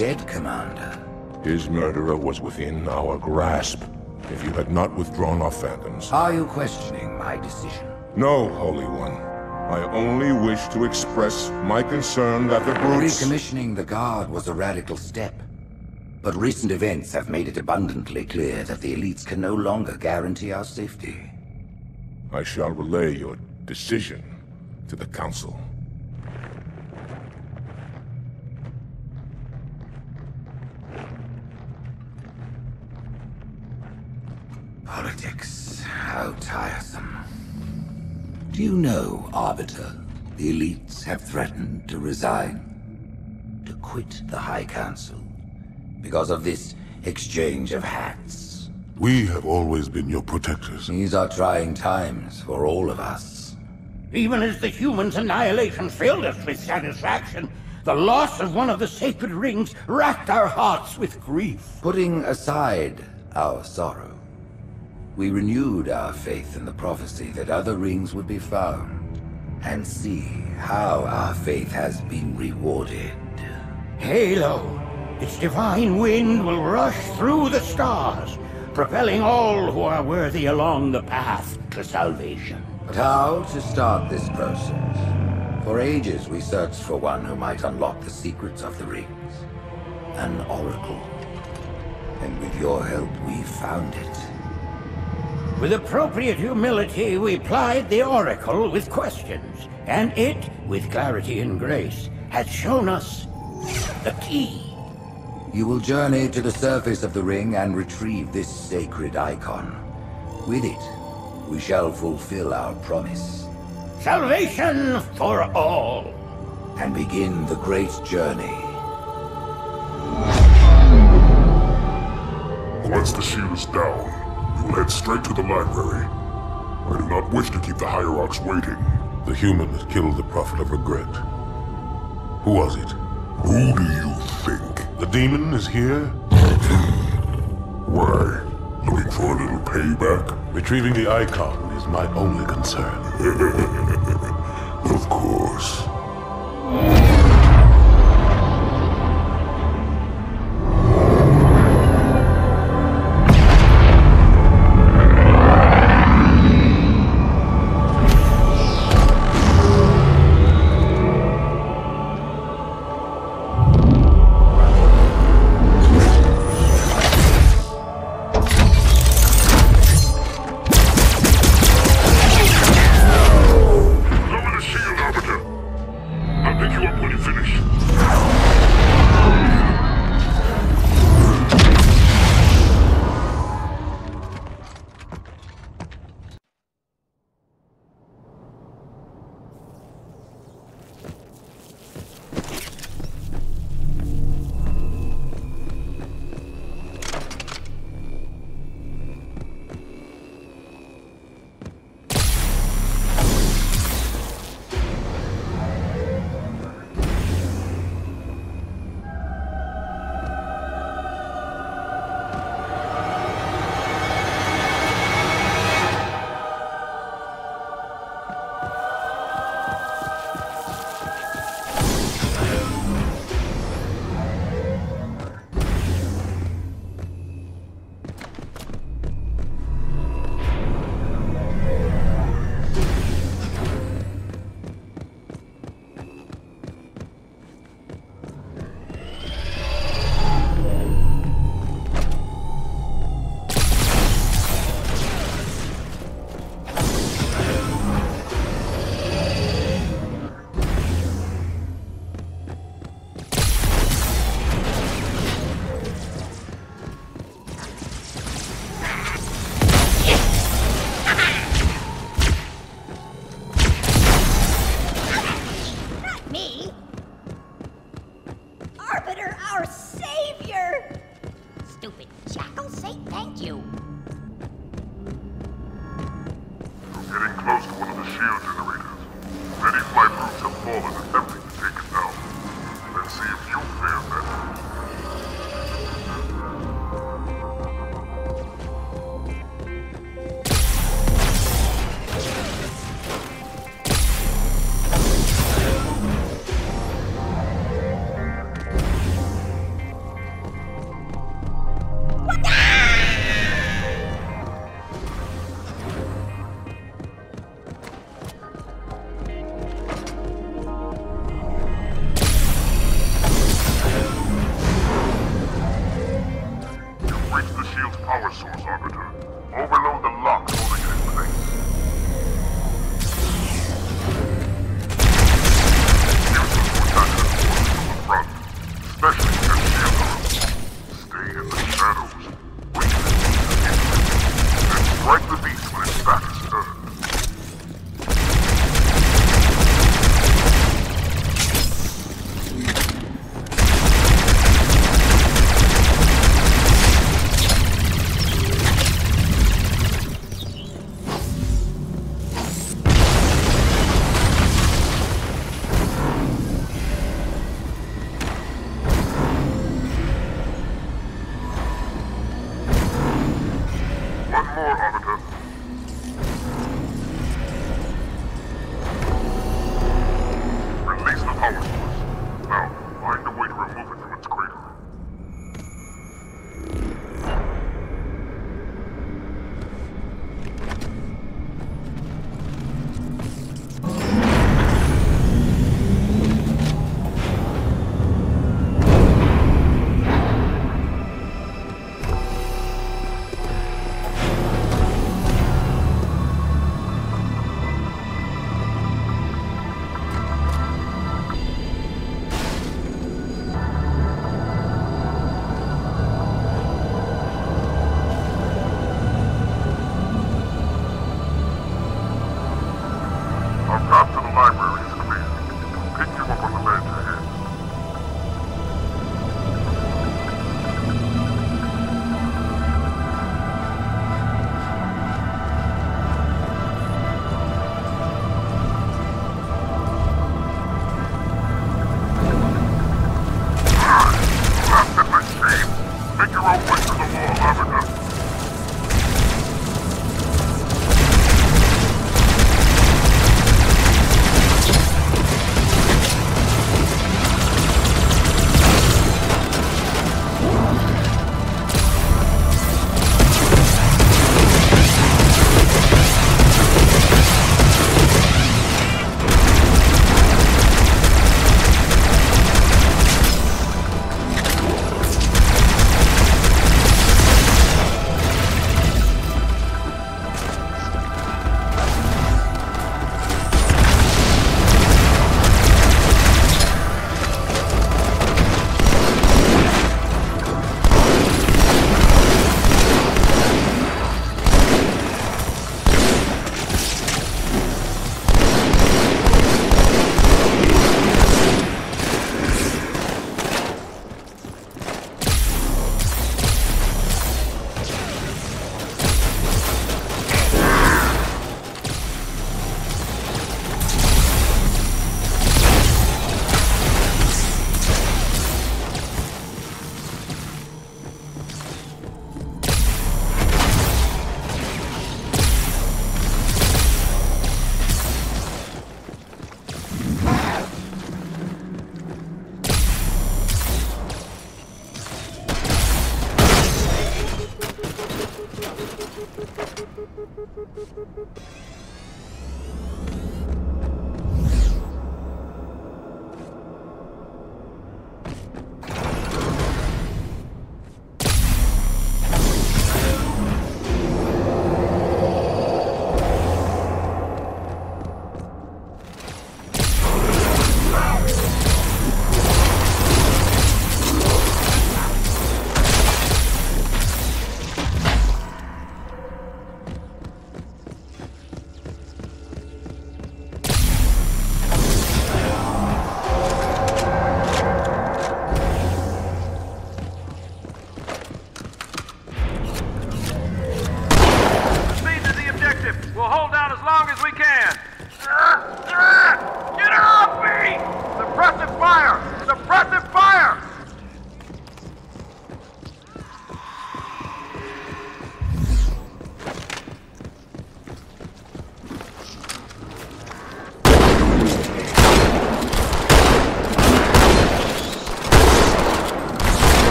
dead, Commander. His murderer was within our grasp. If you had not withdrawn our phantoms... Are you questioning my decision? No, Holy One. I only wish to express my concern that the brutes... Recommissioning the Guard was a radical step. But recent events have made it abundantly clear that the elites can no longer guarantee our safety. I shall relay your decision to the Council. Do you know, Arbiter, the elites have threatened to resign, to quit the High Council, because of this exchange of hats? We have always been your protectors. These are trying times for all of us. Even as the humans' annihilation filled us with satisfaction, the loss of one of the sacred rings racked our hearts with grief. Putting aside our sorrow, we renewed our faith in the prophecy that other rings would be found, and see how our faith has been rewarded. Halo, its divine wind will rush through the stars, propelling all who are worthy along the path to salvation. But how to start this process? For ages we searched for one who might unlock the secrets of the rings. An oracle. And with your help, we found it. With appropriate humility, we plied the Oracle with questions, and it, with clarity and grace, has shown us the key. You will journey to the surface of the ring and retrieve this sacred icon. With it, we shall fulfill our promise. Salvation for all. And begin the great journey. Once the shield is down, we will head straight to the library. I do not wish to keep the Hierarchs waiting. The humans killed the Prophet of Regret. Who was it? Who do you think? The demon is here? Why? Looking for a little payback? Retrieving the icon is my only concern. of course.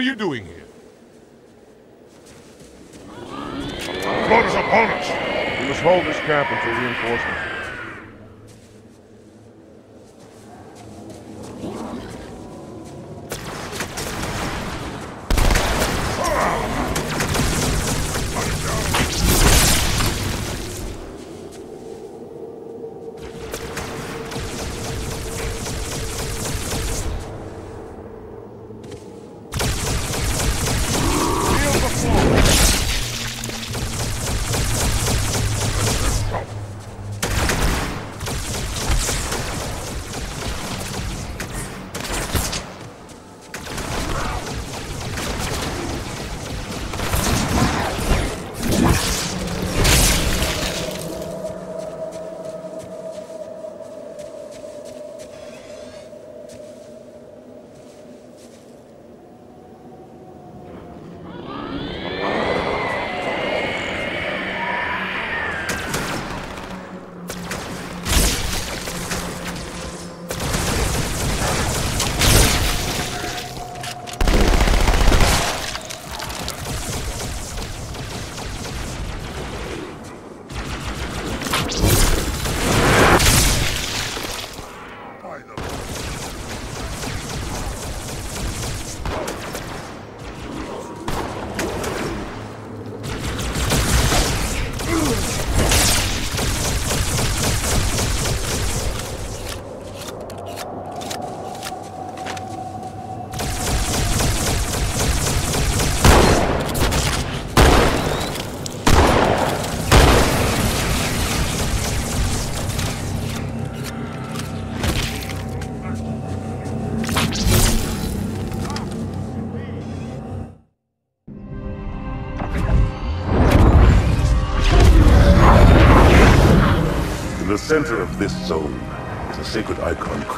Are you doing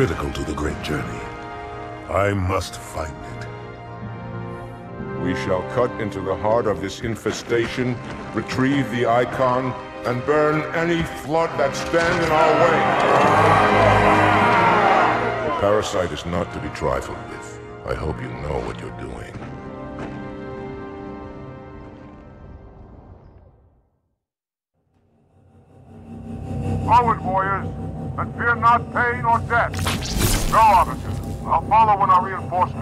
critical to the Great Journey. I must find it. We shall cut into the heart of this infestation, retrieve the icon, and burn any flood that stand in our way. The parasite is not to be trifled with. I hope you know what you're doing. Reinforcements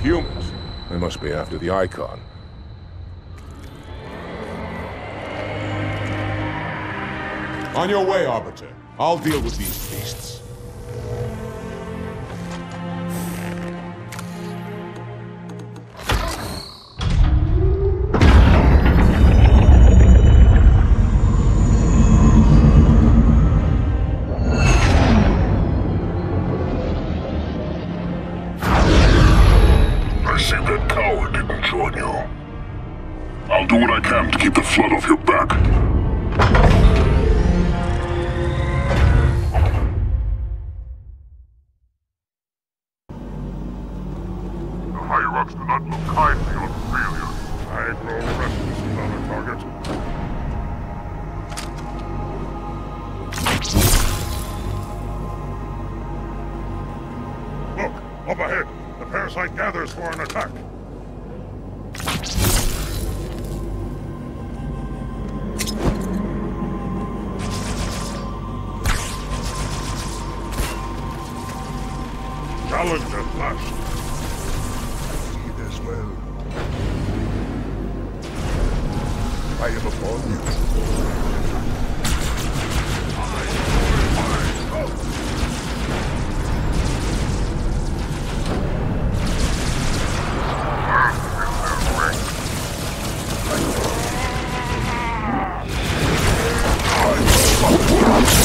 humans. They must be after the Icon. On your way, Arbiter. I'll deal with these beasts. Challenge at last. I see this well. I am upon you. Is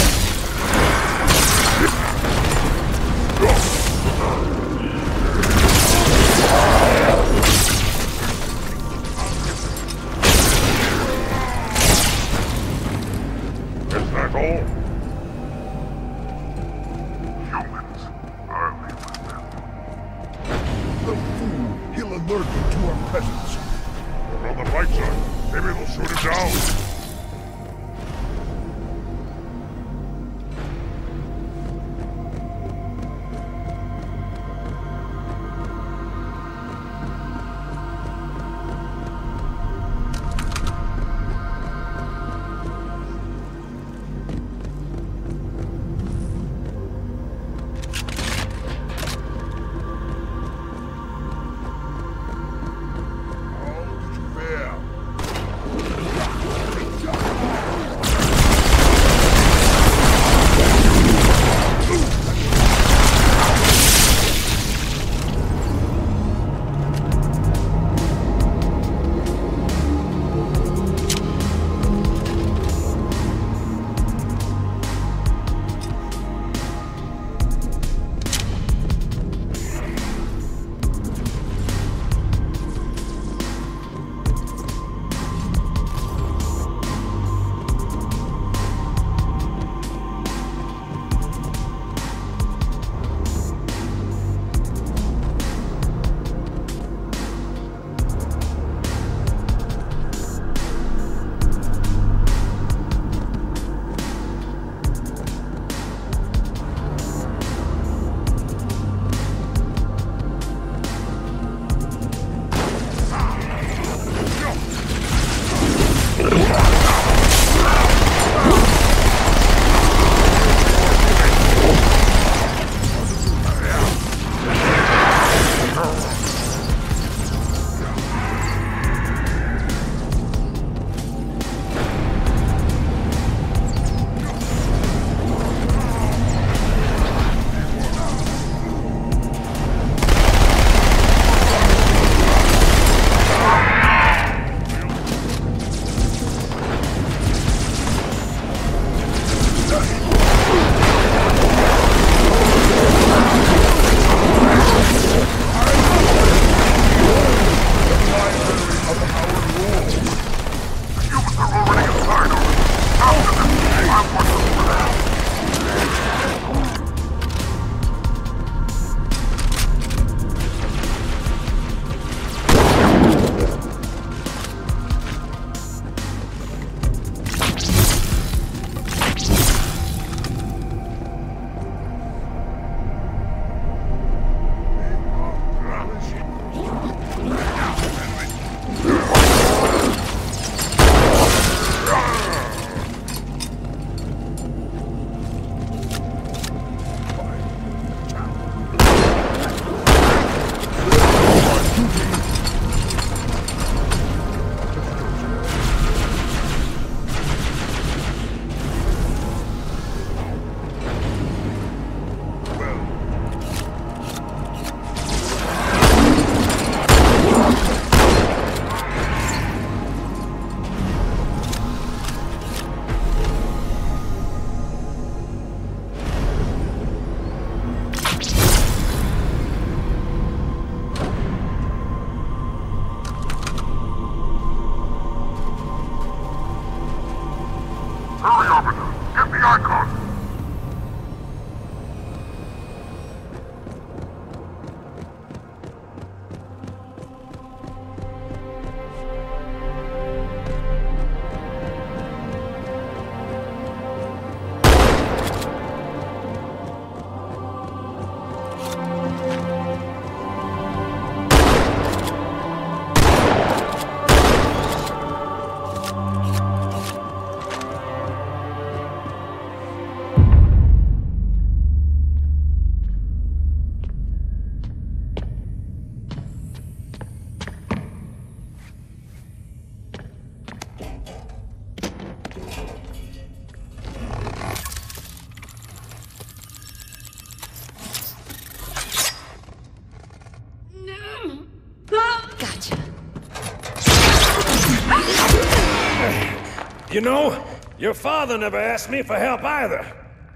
You know, your father never asked me for help either.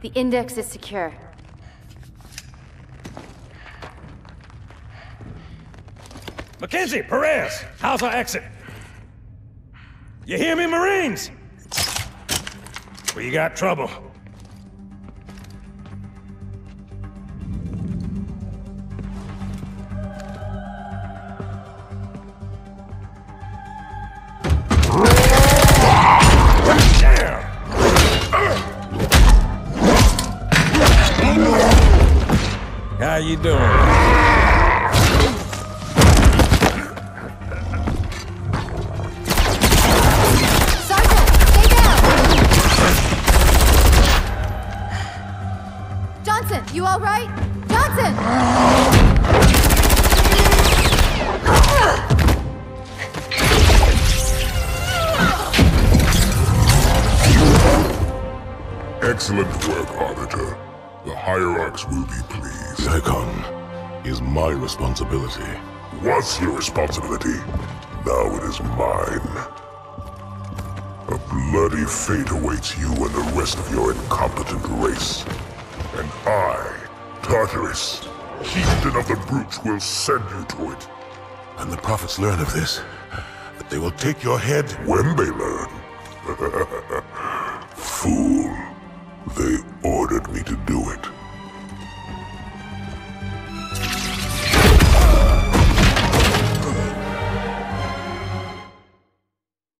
The index is secure. Mackenzie, Perez, how's our exit? You hear me, Marines? We got trouble. Responsibility. Was your responsibility. Now it is mine. A bloody fate awaits you and the rest of your incompetent race. And I, Tartarus, chieftain of the brutes, will send you to it. And the prophets learn of this. That they will take your head. When they learn. Fool. They ordered me to do it.